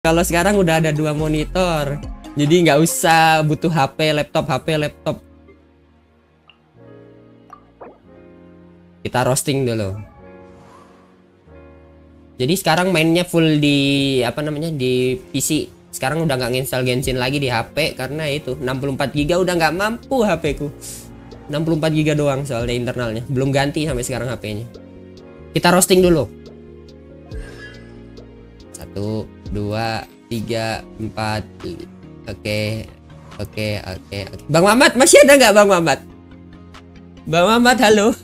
Kalau sekarang udah ada dua monitor, jadi nggak usah butuh HP, laptop, HP, laptop. Kita roasting dulu. Jadi sekarang mainnya full di apa namanya di PC. Sekarang udah nggak nginstal Genshin lagi di HP karena itu 64 GB udah nggak mampu HP ku. 64 GB doang soalnya internalnya. Belum ganti sampai sekarang HP-nya. Kita roasting dulu. Satu, dua, tiga, empat. Oke, oke, oke. oke. Bang Mamat masih ada nggak Bang Mamat? Bang Mamat halo.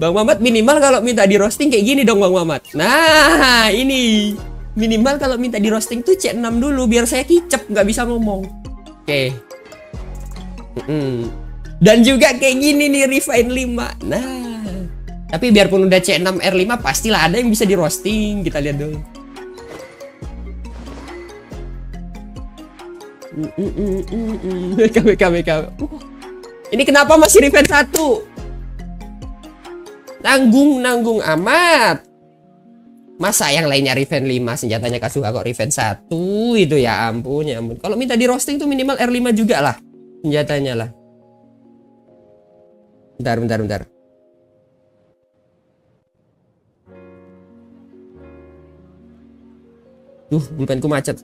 Bang Mamat minimal kalau minta di roasting kayak gini dong Bang Mamat. Nah ini minimal kalau minta di roasting tuh C6 dulu biar saya kicep nggak bisa ngomong. Oke. Mm. Dan juga kayak gini nih refine 5. Nah. Tapi biarpun udah C6 R5 pastilah ada yang bisa di roasting. Kita lihat dulu. KW KW KW. Ini kenapa masih refine 1? Nanggung nanggung amat. Masa yang lainnya Riven 5 senjatanya Kazuha kok Riven 1 itu ya ampun ya ampun. Kalau minta di roasting tuh minimal R5 juga lah senjatanya lah. Bentar bentar bentar. Duh, pulpenku macet.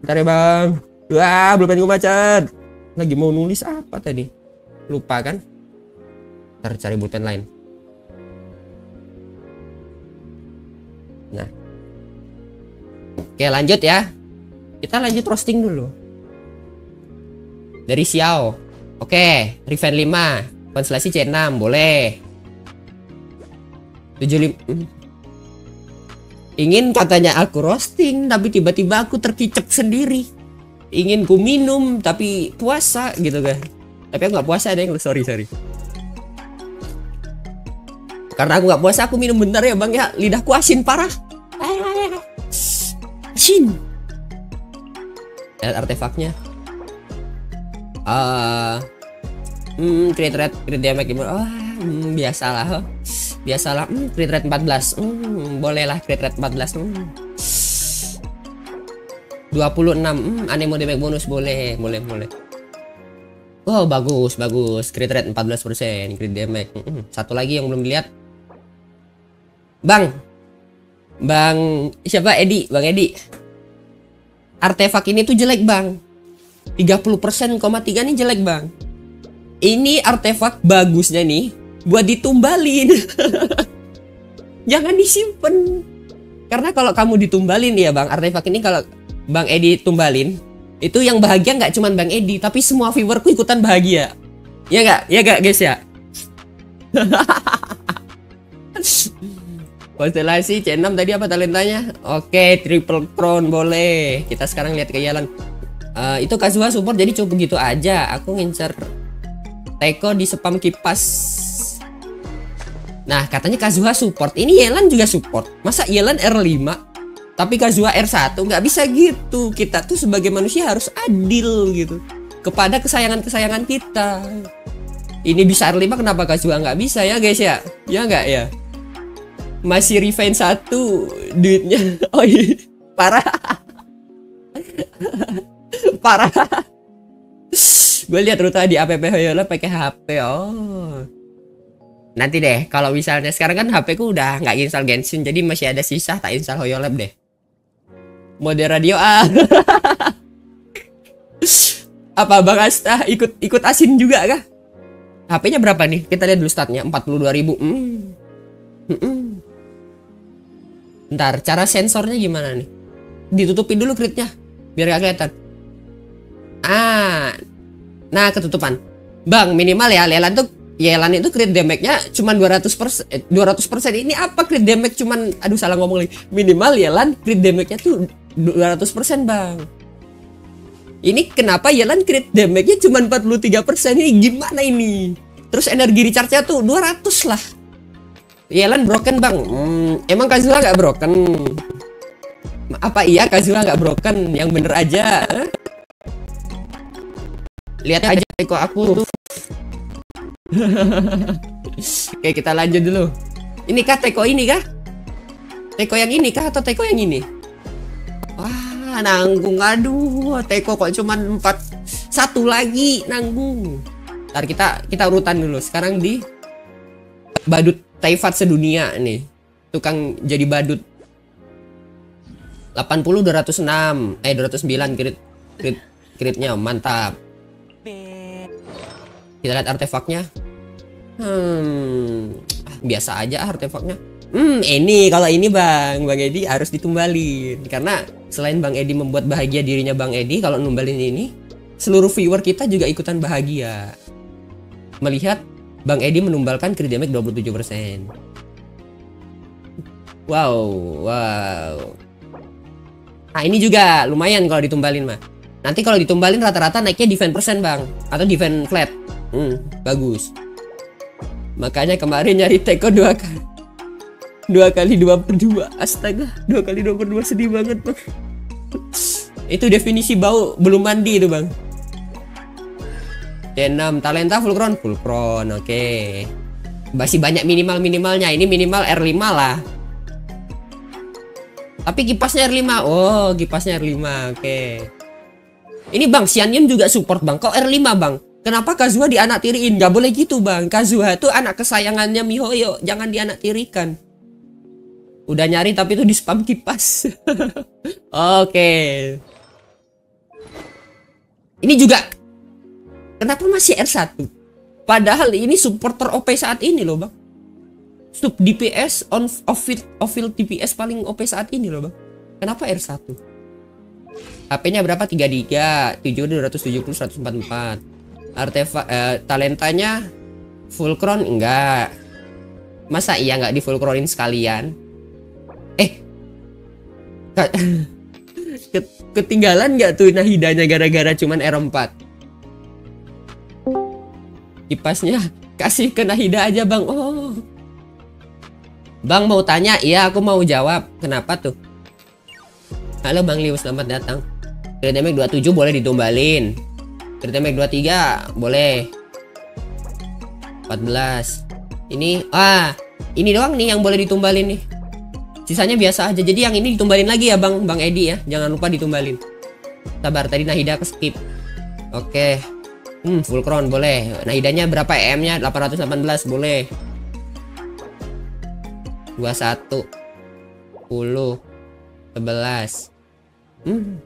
Bentar ya, Bang. Wah, pulpenku macet. Lagi mau nulis apa tadi? Lupa kan? Ntar cari pulpen lain. Nah. Oke, lanjut ya. Kita lanjut roasting dulu. Dari Xiao. Oke, Riven 5, konstelasi C6, boleh. 75 hmm. Ingin katanya aku roasting, tapi tiba-tiba aku terkicep sendiri. Ingin ku minum, tapi puasa gitu kan. Tapi aku nggak puasa deh, sorry sorry. Karena aku nggak puasa, aku minum bentar ya bang ya. Lidahku asin parah. Asin. Lihat artefaknya. Ah, uh, hmm, create red, create damage? Oh, hmm, biasalah. Biasalah, hmm, crit rate 14. Hmm, bolehlah crit rate 14. Hmm. 26. Hmm, anemo damage bonus boleh, boleh, boleh. Oh, bagus, bagus. Crit rate 14%, crit damage. Hmm, satu lagi yang belum dilihat. Bang. Bang siapa Edi? Bang Edi. Artefak ini tuh jelek, Bang. 30%,3 nih jelek, Bang. Ini artefak bagusnya nih buat ditumbalin. Jangan disimpan. Karena kalau kamu ditumbalin ya Bang, artefak ini kalau Bang Edi tumbalin, itu yang bahagia nggak cuma Bang Edi, tapi semua viewerku ikutan bahagia. Ya nggak? Ya nggak guys ya? Konstelasi C6 tadi apa talentanya? Oke, triple crown boleh. Kita sekarang lihat ke Yalan. Uh, itu Kazuha support jadi cukup begitu aja. Aku ngincer Teko di spam kipas Nah, katanya Kazuha support. Ini Yelan juga support. Masa Yelan R5 tapi Kazuha R1 nggak bisa gitu. Kita tuh sebagai manusia harus adil gitu kepada kesayangan-kesayangan kita. Ini bisa R5 kenapa Kazuha nggak bisa ya guys ya? Ya nggak ya? Masih refine satu duitnya. Oh iya. Parah. Parah. Gue lihat rute di app Hoyola pakai HP. Oh. Nanti deh, kalau misalnya sekarang kan HP ku udah nggak install Genshin, jadi masih ada sisa tak install Hoyolab deh. Mode radio ah. Apa Bang Asta ikut ikut asin juga kah? HP-nya berapa nih? Kita lihat dulu statnya 42.000. Hmm. Hmm. Ntar cara sensornya gimana nih? Ditutupin dulu kritnya biar gak kelihatan. Ah. Nah, ketutupan. Bang, minimal ya Lelan tuh Yelan itu crit damage-nya cuma 200 persen, eh, 200 persen. Ini apa crit damage cuman, aduh salah ngomong lagi. Minimal Yelan crit damage-nya tuh 200 persen bang. Ini kenapa Yelan crit damage-nya cuma 43 persen? Ini gimana ini? Terus energi recharge-nya tuh 200 lah. Yelan broken bang. Hmm, emang Kazuha nggak broken? Apa iya Kazuha nggak broken? Yang bener aja. Lihat aja kok aku Oke kita lanjut dulu Ini kah teko ini kah? Teko yang ini kah atau teko yang ini? Wah, nanggung. Aduh, teko kok cuman empat satu lagi nanggung. Ntar kita kita urutan dulu. Sekarang di badut Taifat sedunia nih. Tukang jadi badut. 80 206 eh 209 crit crit critnya mantap. Kita lihat artefaknya. Hmm, biasa aja artefaknya. Hmm, ini kalau ini Bang, Bang Edi harus ditumbalin karena selain Bang Edi membuat bahagia dirinya Bang Edi kalau numbalin ini, seluruh viewer kita juga ikutan bahagia. Melihat Bang Edi menumbalkan crit damage 27%. Wow, wow. Nah, ini juga lumayan kalau ditumbalin mah. Nanti kalau ditumbalin rata-rata naiknya defense persen, Bang, atau defense flat. Hmm, bagus. Makanya kemarin nyari teko dua kali. Dua kali dua per dua. Astaga dua kali dua per dua sedih banget bang. Itu definisi bau belum mandi itu bang. D6 talenta full crown? Full crown oke. Okay. masih banyak minimal minimalnya ini minimal R5 lah. Tapi kipasnya R5 oh kipasnya R5 oke. Okay. ini bang Xianyun juga support bang. Kok R5 bang Kenapa Kazuha dianak tiriin? Gak boleh gitu bang Kazuha itu anak kesayangannya Mihoyo Jangan dianak tirikan Udah nyari tapi itu di spam kipas. Oke. Okay. Ini juga kenapa masih R1? Padahal ini supporter OP saat ini loh, Bang. Sub DPS on off field, off field DPS paling OP saat ini loh, Bang. Kenapa R1? HP-nya berapa? 3 giga, 7 270 144. Artefak eh, talentanya full crown enggak. Masa iya nggak di full crownin sekalian? Ketinggalan nggak tuh Nahidanya gara-gara cuman R4? Kipasnya kasih ke Nahida aja bang. Oh. Bang mau tanya, iya aku mau jawab. Kenapa tuh? Halo Bang Liu, selamat datang. Crit 27 boleh ditumbalin. Crit 23 boleh. 14. Ini ah, ini doang nih yang boleh ditumbalin nih. Sisanya biasa aja. Jadi yang ini ditumbalin lagi ya Bang Bang Edi ya. Jangan lupa ditumbalin. Sabar tadi Nahida ke skip. Oke. Hmm, full crown boleh. Nahidanya berapa EM-nya? 818 boleh. 21 10 11 Hmm.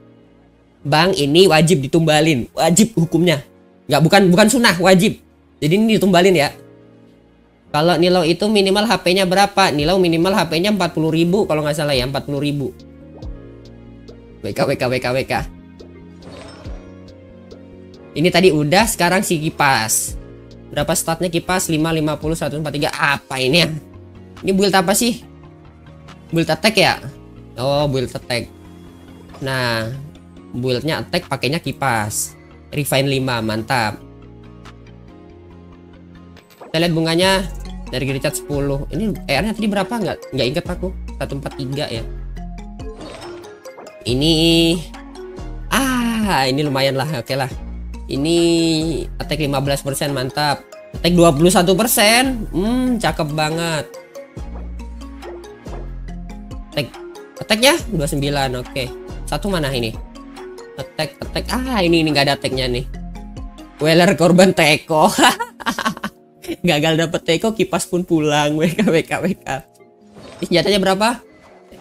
Bang ini wajib ditumbalin, wajib hukumnya. Nggak bukan bukan sunnah, wajib. Jadi ini ditumbalin ya. Kalau Nilau itu minimal HP-nya berapa? Nilau minimal HP-nya 40.000 kalau nggak salah ya, 40.000. WK WK WK WK. Ini tadi udah, sekarang si kipas. Berapa statnya kipas? 5 50 143. Apa ini ya? Ini build apa sih? Build attack ya? Oh, build attack. Nah, buildnya attack pakainya kipas. Refine 5, mantap. Kita lihat bunganya dari Richard 10 ini ER nya tadi berapa? Nggak nggak inget aku. 143 ya. Ini ah ini lumayan lah oke lah. Ini attack 15% mantap. Attack 21% hmm cakep banget. Attack attacknya 29 oke. Satu mana ini attack attack ah ini ini nggak ada attacknya nih. Weller korban teko. Gagal dapet teko kipas pun pulang. WK WK WK senjatanya berapa?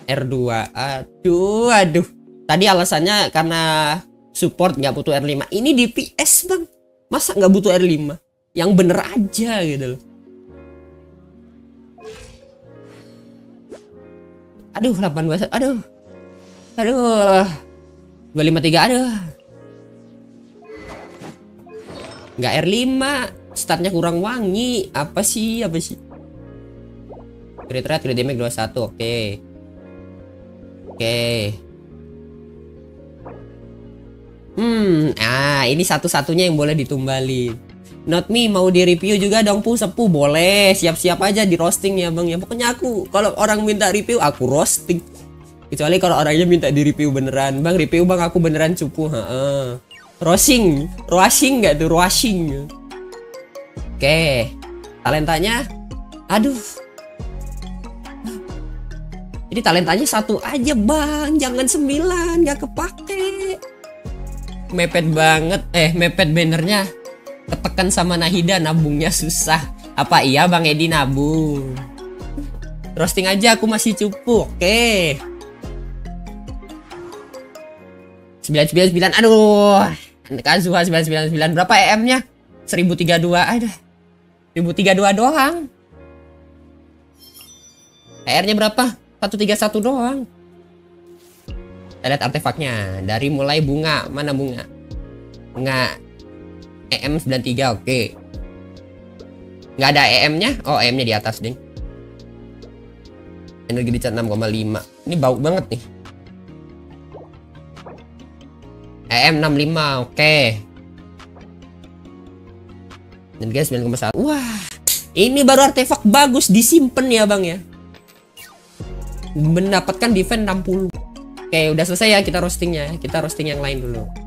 R2 aduh aduh. Tadi alasannya karena support nggak butuh R5 ini DPS bang. Masa nggak butuh R5 yang bener aja gitu loh. Aduh 18 aduh. Aduh 253 aduh nggak R5 statnya kurang wangi. Apa sih? Apa sih? Crit rate crit damage 21 oke okay. oke. Okay. hmm ah ini satu-satunya yang boleh ditumbalin. Not me mau di review juga dong pu. Sepu boleh. Siap-siap aja di roasting ya bang. Ya pokoknya aku kalau orang minta review aku roasting kecuali kalau orangnya minta di review beneran bang review bang aku beneran cupu ha roasting roasting nggak tuh roasting Oke. Talentanya. Aduh. Jadi talentanya satu aja bang, jangan sembilan, nggak kepake. Mepet banget, eh mepet bannernya. Ketekan sama Nahida, nabungnya susah. Apa iya bang Edi nabung? Roasting aja, aku masih cupu, oke. 999, aduh. Kazuha 999, berapa EM-nya? 1032, aduh. 1032 doang. PR-nya berapa? 131 doang. Kita lihat artefaknya. Dari mulai bunga. Mana bunga? Bunga EM93, oke. Nggak ada EM-nya? Oh, EM-nya di atas, ding. Energi di 6,5. Ini bau banget nih. EM65, oke. Dan guys 9,1. Wah, ini baru artefak bagus disimpan ya, Bang ya mendapatkan defense 60 oke udah selesai ya kita roastingnya kita roasting yang lain dulu